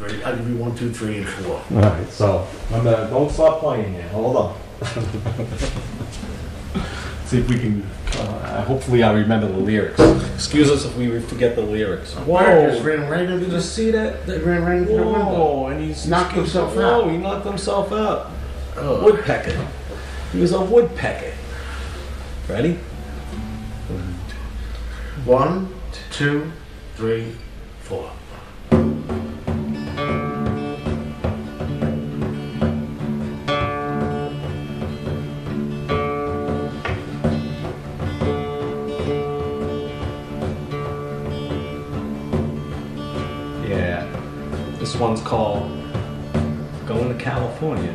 Ready? I'll give you one, two, three, and four. All right, so remember, don't stop playing here. Hold on. See if we can. Uh, hopefully, I remember the lyrics. Excuse us if we forget the lyrics. Whoa! Just ran right into Did you the. see that? They ran right into the window. Whoa! And he's Knocked himself Whoa! out. He knocked himself out. Ugh. Woodpecker. He was a woodpecker. Ready? One, two, three, four. Yeah. This one's called Going to California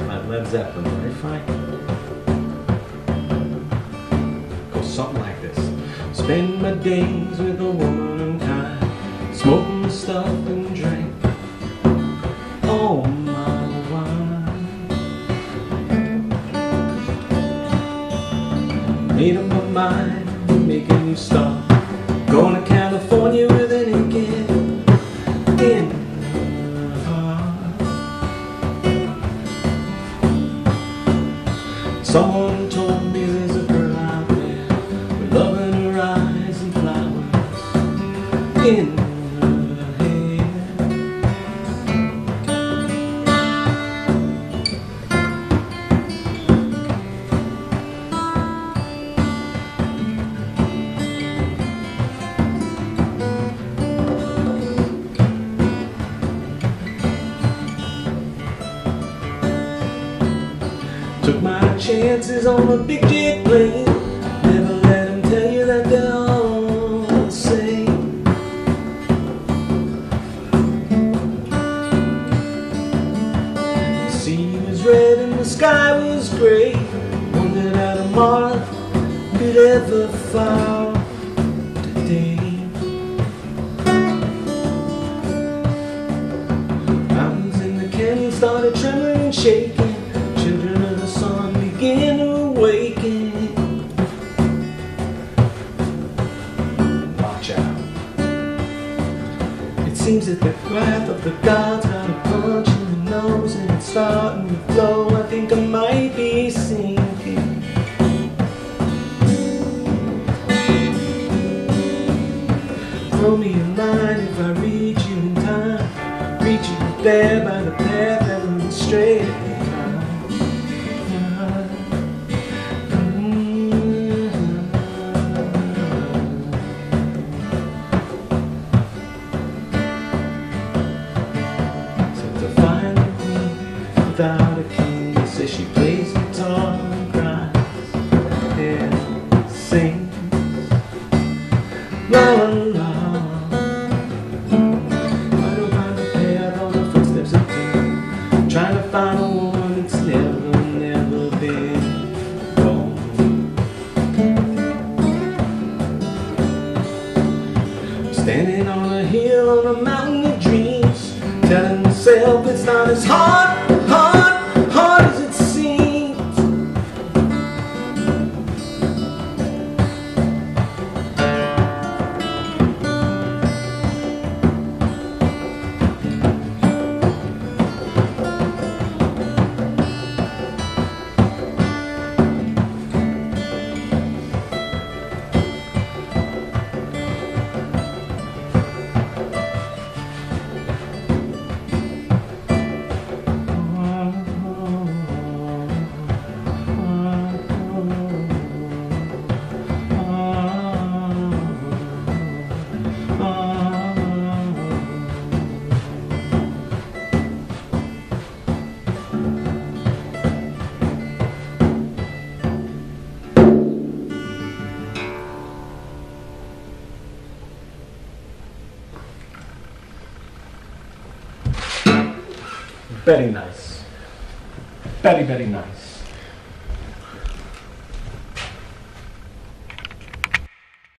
by Led Zeppelin. Ready, Frank? Goes something like this. Spend my days with a woman kind, smoking stuff and drink. Oh my wine. Made up my mind, making you stop. Going to California with Someone told me there's a girl out there with love in her eyes and flowers. In Took my chances on a big jet plane. Never let them tell you that they're all the same. The sea was red and the sky was gray. Wondered how tomorrow could ever fall today. Mountains in the canyon started trembling and shaking. Seems that the wrath of the gods got a punch in the nose and it's starting to flow. I think I might be sinking. Throw me a line if I reach you in time. Reach you there by the path that runs straight. On a mountain of dreams, telling myself it's not as hard, Very nice. Very, very nice.